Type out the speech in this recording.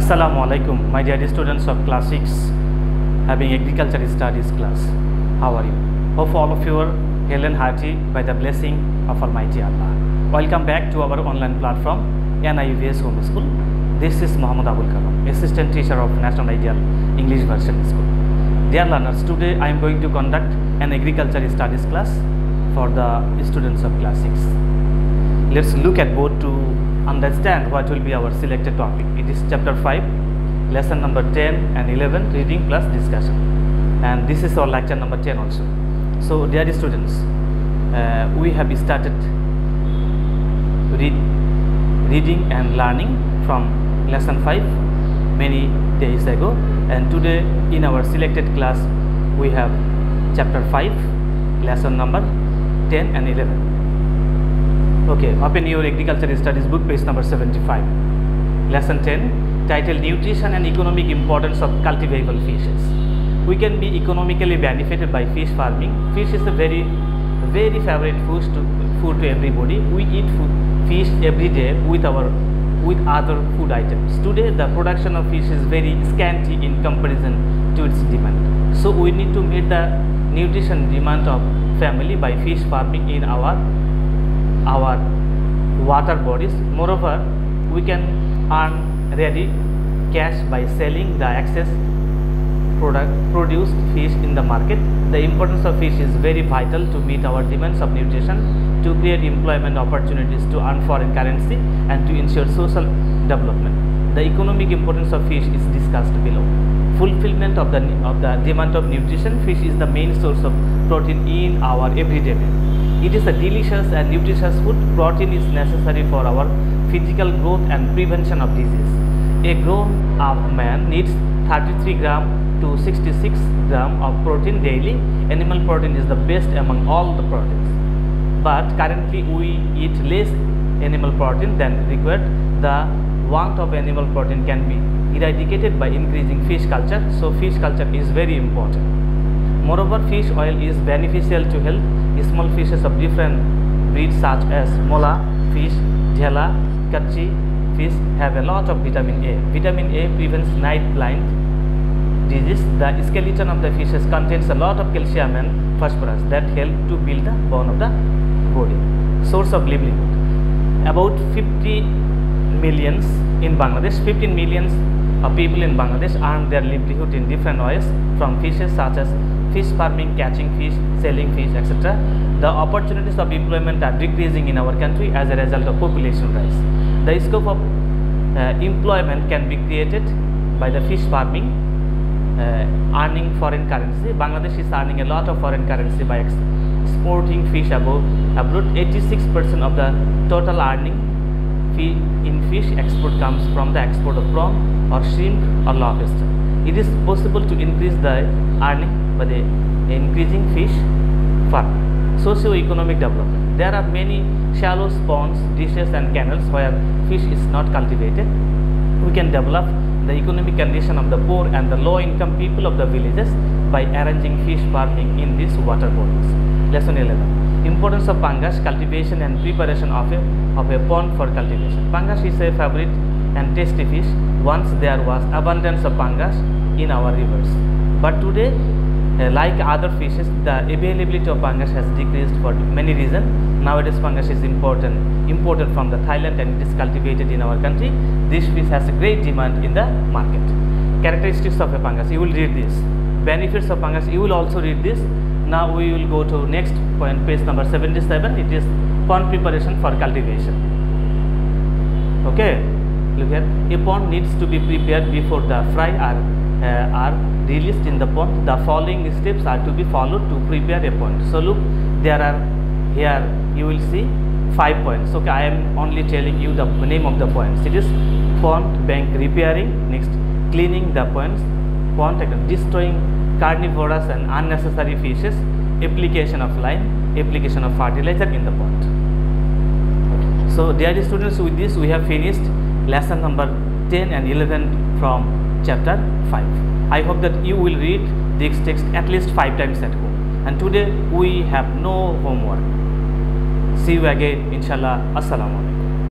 Assalamu alaikum, my dear students of class 6 having agriculture studies class. How are you? Hope all of you are hale and hearty by the blessing of Almighty Allah. Welcome back to our online platform NIEVS Home School. This is Muhammad Abul Kalam, Assistant Teacher of National Ideal English Version School. Dear learners, today I am going to conduct an agriculture studies class for the students of class 6. Let's look at both to understand what will be our selected topic. It is chapter 5, lesson number 10 and 11, reading plus discussion. And this is our lecture number 10 also. So, dear students, uh, we have started read, reading and learning from lesson 5 many days ago and today in our selected class we have chapter 5 lesson number 10 and 11 okay open your agriculture studies book page number 75 lesson 10 titled nutrition and economic importance of cultivable fishes. We can be economically benefited by fish farming. Fish is a very very favorite food to food to everybody. We eat food, fish every day with our with other food items. Today the production of fish is very scanty in comparison to its demand. So we need to meet the nutrition demand of family by fish farming in our our water bodies. Moreover we can earn ready cash by selling the excess product produced fish in the market. The importance of fish is very vital to meet our demands of nutrition to create employment opportunities to earn foreign currency and to ensure social development. The economic importance of fish is discussed below. Fulfillment of the of the demand of nutrition. Fish is the main source of protein in our everyday meal it is a delicious and nutritious food. Protein is necessary for our physical growth and prevention of disease. A grown up man needs 33 gram to 66 gram of protein daily. Animal protein is the best among all the proteins. But currently we eat less animal protein than required. The want of animal protein can be eradicated by increasing fish culture. So fish culture is very important moreover fish oil is beneficial to health small fishes of different breeds such as mola fish jhela kachki fish have a lot of vitamin a vitamin a prevents night blind disease, the skeleton of the fishes contains a lot of calcium and phosphorus that help to build the bone of the body. Source of livelihood. About 50 millions in Bangladesh, 15 millions of people in Bangladesh earn their livelihood in different ways from fishes such as fish farming, catching fish, selling fish, etc. The opportunities of employment are decreasing in our country as a result of population rise. The scope of uh, employment can be created by the fish farming uh, earning foreign currency. Bangladesh is earning a lot of foreign currency by exporting fish above abroad. 86% of the total earning fee in fish export comes from the export of prawn or shrimp or lobster. It is possible to increase the earning by the increasing fish farm. Socio-economic development. There are many shallow ponds, dishes and canals where fish is not cultivated. We can develop the economic condition of the poor and the low income people of the villages by arranging fish farming in these water bodies. Lesson 11 Importance of Pangas cultivation and preparation of a, of a pond for cultivation. Pangas is a favorite and tasty fish. Once there was abundance of pangas in our rivers, but today, uh, like other fishes, the availability of pangas has decreased for many reasons. Nowadays, pangas is important imported from the Thailand and it is cultivated in our country. This fish has a great demand in the market. Characteristics of a pangas, you will read this. Benefits of pangas, you will also read this. Now we will go to next point, page number 77. It is pond preparation for cultivation. Okay, look here. A pond needs to be prepared before the fry are uh, are released in the pond. The following steps are to be followed to prepare a pond. So look, there are here you will see five points. Okay i am only telling you the name of the points. It is pond bank repairing. Next cleaning the ponds pond destroying carnivorous and unnecessary fishes. Application of lime application of fertilizer in the pond. So dear students with this we have finished lesson number 10 and 11 from chapter 5 i hope that you will read this text at least five times at home. And today we have no homework. See you again inshallah. Assalamu alaikum